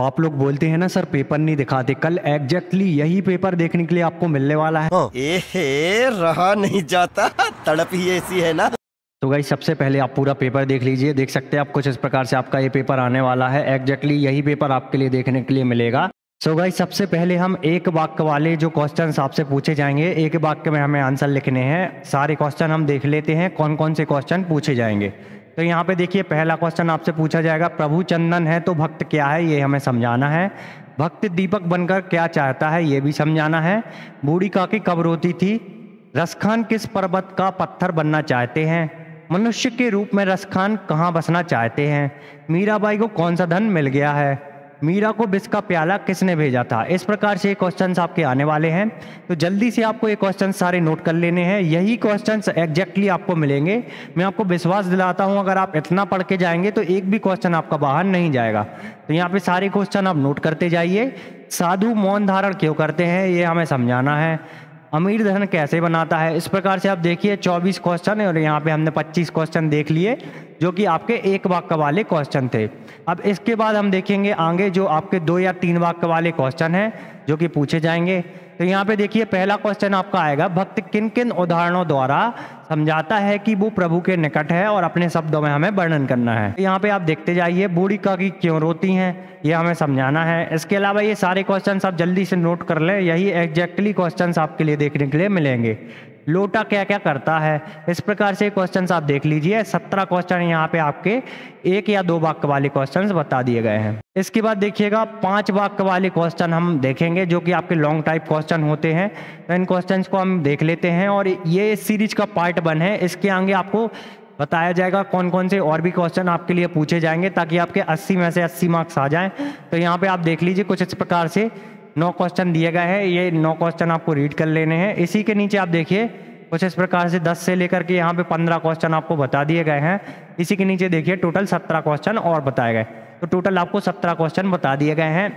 आप लोग बोलते हैं ना सर पेपर नहीं दिखाते। कल एग्जैक्टली यही पेपर देखने के लिए आपको मिलने वाला है। एहे रहा नहीं जाता। तड़प ही ऐसी है ना। तो भाई सबसे पहले आप पूरा पेपर देख लीजिए। देख सकते हैं आप कुछ इस प्रकार से आपका ये पेपर आने वाला है। एग्जैक्टली यही पेपर आपके लिए देखने के लिए मिलेगा। सो so भाई सबसे पहले हम एक वाक्य वाले जो क्वेश्चन आपसे पूछे जाएँगे एक वाक्य में हमें आंसर लिखने हैं। सारे क्वेश्चन हम देख लेते हैं कौन कौन से क्वेश्चन पूछे जाएँगे। तो यहाँ पे देखिए, पहला क्वेश्चन आपसे पूछा जाएगा, प्रभु चंदन है तो भक्त क्या है? ये हमें समझाना है। भक्त दीपक बनकर क्या चाहता है? ये भी समझाना है। बूढ़ी काकी कब रोती थी? रसखान किस पर्वत का पत्थर बनना चाहते हैं? मनुष्य के रूप में रसखान कहाँ बसना चाहते हैं? मीराबाई को कौन सा धन मिल गया है? मीरा को बिस का प्याला किसने भेजा था? इस प्रकार से क्वेश्चंस आपके आने वाले हैं। तो जल्दी से आपको ये क्वेश्चन सारे नोट कर लेने हैं। यही क्वेश्चंस एग्जैक्टली आपको मिलेंगे। मैं आपको विश्वास दिलाता हूँ, अगर आप इतना पढ़ के जाएँगे तो एक भी क्वेश्चन आपका बाहर नहीं जाएगा। तो यहाँ पे सारे क्वेश्चन आप नोट करते जाइए। साधु मौन धारण क्यों करते हैं, ये हमें समझाना है। अमीर धन कैसे बनाता है? इस प्रकार से आप देखिए 24 क्वेश्चन है और यहाँ पे हमने 25 क्वेश्चन देख लिए, जो कि आपके एक वाक्य वाले क्वेश्चन थे। अब इसके बाद हम देखेंगे आगे जो आपके दो या तीन वाक्य वाले क्वेश्चन हैं। जो कि पूछे जाएँगे। तो यहाँ पे देखिए, पहला क्वेश्चन आपका आएगा, भक्त किन किन उदाहरणों द्वारा समझाता है कि वो प्रभु के निकट है और अपने शब्दों में हमें वर्णन करना है? तो यहाँ पे आप देखते जाइए, बूढ़ी काकी क्यों रोती हैं, ये हमें समझाना है। इसके अलावा ये सारे क्वेश्चन आप जल्दी से नोट कर लें, यही एग्जैक्टली क्वेश्चन आपके लिए देखने के लिए मिलेंगे। लोटा क्या क्या करता है? इस प्रकार से क्वेश्चन आप देख लीजिए। सत्रह क्वेश्चन यहाँ पे आपके एक या दो वाक्य वाले क्वेश्चन बता दिए गए हैं। इसके बाद देखिएगा, पाँच वाक्य वाले क्वेश्चन हम देखेंगे, जो कि आपके लॉन्ग टाइप क्वेश्चन होते हैं। तो इन क्वेश्चन को हम देख लेते हैं और ये सीरीज़ का पार्ट वन है इसके आगे आपको बताया जाएगा कौन कौन से और भी क्वेश्चन आपके लिए पूछे जाएँगे, ताकि आपके 80 में से 80 मार्क्स आ जाएँ। तो यहाँ पे आप देख लीजिए, कुछ इस प्रकार से नौ क्वेश्चन दिए गए हैं, ये नौ क्वेश्चन आपको रीड कर लेने हैं। इसी के नीचे आप देखिए, कुछ इस प्रकार से 10 से लेकर के यहाँ पे 15 क्वेश्चन आपको बता दिए गए हैं। इसी के नीचे देखिए टोटल 17 क्वेश्चन और बताए गए। तो टोटल आपको 17 क्वेश्चन बता दिए गए हैं।